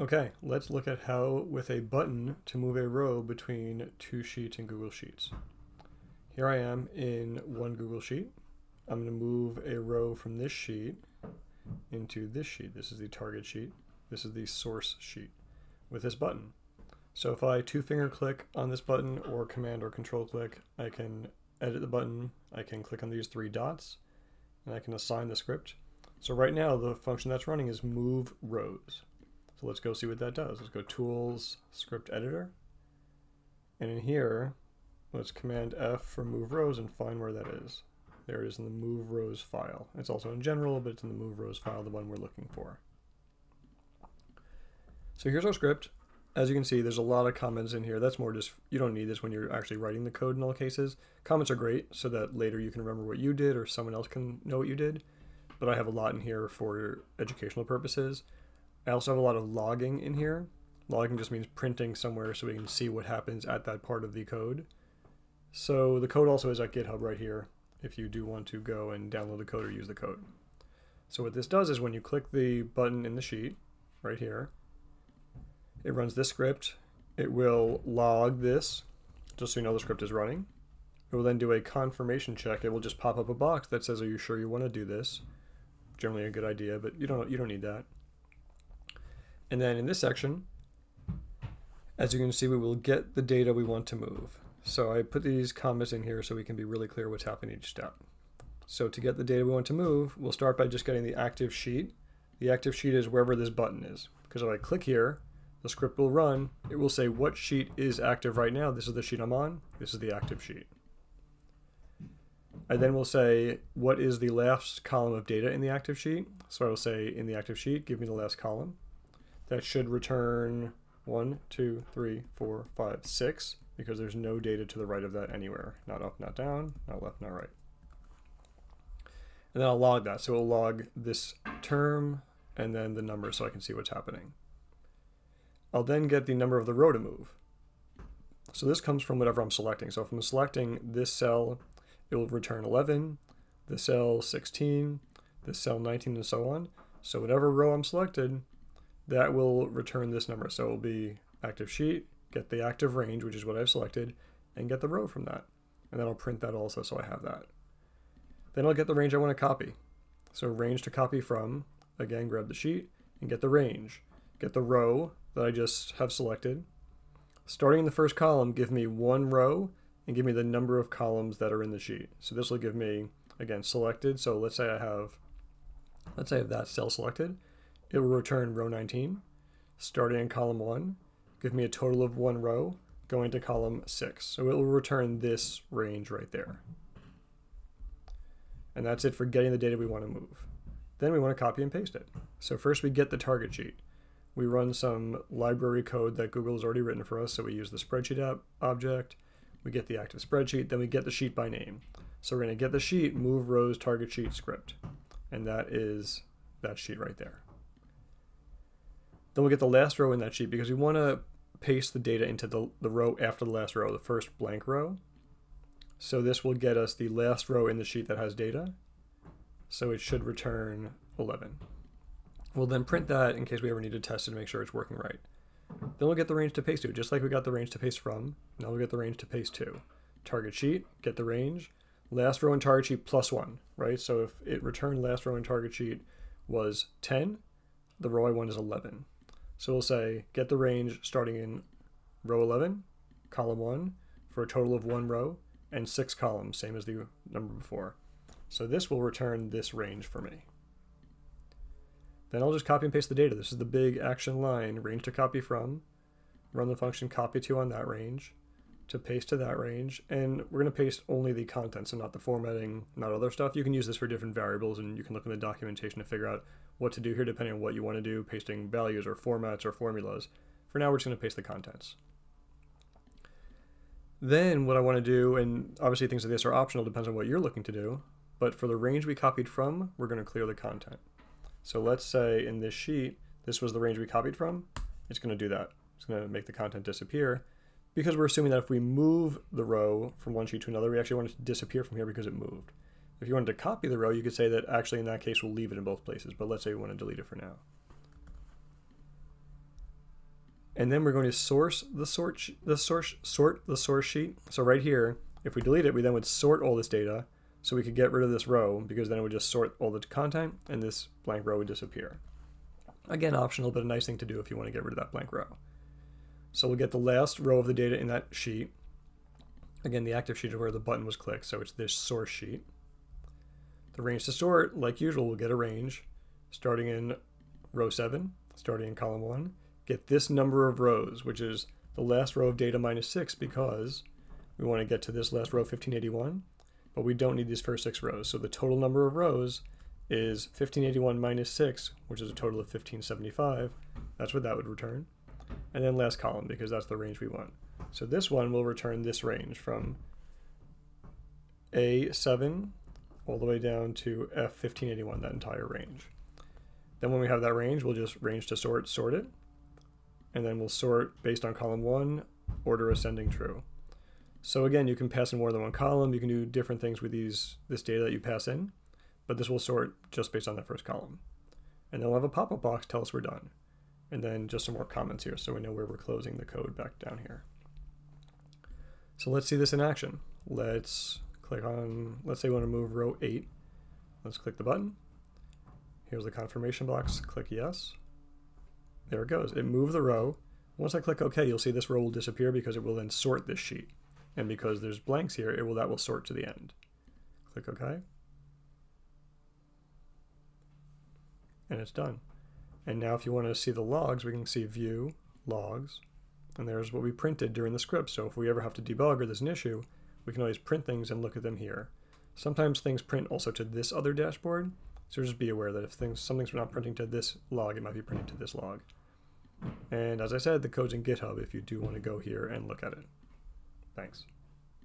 Okay, let's look at how with a button to move a row between two sheets in Google Sheets. Here I am in one Google Sheet. I'm going to move a row from this sheet into this sheet. This is the target sheet. This is the source sheet with this button. So if I two finger click on this button or command or control click, I can edit the button. I can click on these three dots and I can assign the script. So right now the function that's running is move rows. So let's go see what that does. Let's go Tools, Script Editor. And in here, let's Command F for Move Rows and find where that is. There it is in the Move Rows file. It's also in General, but it's in the Move Rows file, the one we're looking for. So here's our script. As you can see, there's a lot of comments in here. That's more just, you don't need this when you're actually writing the code in all cases. Comments are great so that later you can remember what you did or someone else can know what you did. But I have a lot in here for educational purposes. I also have a lot of logging in here. Logging just means printing somewhere so we can see what happens at that part of the code. So the code also is at GitHub right here if you do want to go and download the code or use the code. So what this does is when you click the button in the sheet right here, it runs this script. It will log this just so you know the script is running. It will then do a confirmation check. It will just pop up a box that says, are you sure you want to do this? Generally a good idea, but you don't, you don't need that. And then in this section, as you can see, we will get the data we want to move. So I put these comments in here so we can be really clear what's happening each step. So to get the data we want to move, we'll start by just getting the active sheet. The active sheet is wherever this button is. Because if I click here, the script will run. It will say what sheet is active right now. This is the sheet I'm on. This is the active sheet. I then will say what is the last column of data in the active sheet. So I will say in the active sheet, give me the last column that should return one, two, three, four, five, six, because there's no data to the right of that anywhere. Not up, not down, not left, not right. And then I'll log that. So it'll log this term and then the number so I can see what's happening. I'll then get the number of the row to move. So this comes from whatever I'm selecting. So if I'm selecting this cell, it will return 11, the cell 16, the cell 19, and so on. So whatever row I'm selected, that will return this number. So it will be active sheet, get the active range, which is what I've selected, and get the row from that. And then I'll print that also so I have that. Then I'll get the range I want to copy. So range to copy from, again, grab the sheet and get the range. Get the row that I just have selected. Starting in the first column, give me one row and give me the number of columns that are in the sheet. So this will give me, again, selected. So let's say I have, let's say I have that cell selected it will return row 19, starting in column 1, give me a total of one row, going to column 6. So it will return this range right there. And that's it for getting the data we want to move. Then we want to copy and paste it. So first we get the target sheet. We run some library code that Google has already written for us. So we use the spreadsheet app object, we get the active spreadsheet, then we get the sheet by name. So we're going to get the sheet, move rows, target sheet script. And that is that sheet right there. Then we'll get the last row in that sheet because we want to paste the data into the, the row after the last row, the first blank row. So this will get us the last row in the sheet that has data. So it should return 11. We'll then print that in case we ever need to test it to make sure it's working right. Then we'll get the range to paste to, just like we got the range to paste from. Now we'll get the range to paste to. Target sheet, get the range. Last row in target sheet plus one, right? So if it returned last row in target sheet was 10, the row I want is 11. So we'll say get the range starting in row 11, column 1, for a total of one row, and six columns, same as the number before. So this will return this range for me. Then I'll just copy and paste the data. This is the big action line, range to copy from, run the function copy to on that range, to paste to that range, and we're going to paste only the contents and not the formatting, not other stuff. You can use this for different variables, and you can look in the documentation to figure out what to do here depending on what you want to do, pasting values or formats or formulas. For now, we're just going to paste the contents. Then what I want to do, and obviously things like this are optional, depends on what you're looking to do, but for the range we copied from, we're going to clear the content. So let's say in this sheet, this was the range we copied from, it's going to do that. It's going to make the content disappear because we're assuming that if we move the row from one sheet to another, we actually want it to disappear from here because it moved. If you wanted to copy the row, you could say that actually in that case we'll leave it in both places, but let's say we want to delete it for now. And then we're going to source the sort the source sort the source sheet. So right here, if we delete it, we then would sort all this data so we could get rid of this row because then it would just sort all the content and this blank row would disappear. Again, optional, but a nice thing to do if you want to get rid of that blank row. So we'll get the last row of the data in that sheet. Again, the active sheet is where the button was clicked, so it's this source sheet. The range to sort, like usual, we'll get a range starting in row 7, starting in column 1. Get this number of rows, which is the last row of data minus 6 because we want to get to this last row 1581, but we don't need these first six rows. So the total number of rows is 1581 minus 6, which is a total of 1575. That's what that would return. And then last column, because that's the range we want. So this one will return this range from A7 all the way down to F1581, that entire range. Then when we have that range, we'll just range to sort, sort it. And then we'll sort based on column 1, order ascending true. So again, you can pass in more than one column. You can do different things with these this data that you pass in, but this will sort just based on that first column. And then we'll have a pop-up box tell us we're done. And then just some more comments here so we know where we're closing the code back down here. So let's see this in action. Let's click on, let's say we want to move row 8. Let's click the button. Here's the confirmation box. Click yes. There it goes. It moved the row. Once I click OK, you'll see this row will disappear because it will then sort this sheet and because there's blanks here, it will that will sort to the end. Click OK. And it's done. And now if you want to see the logs, we can see view, logs, and there's what we printed during the script. So if we ever have to debug or there's an issue, we can always print things and look at them here. Sometimes things print also to this other dashboard, so just be aware that if things something's not printing to this log, it might be printing to this log. And as I said, the code's in GitHub if you do want to go here and look at it. Thanks.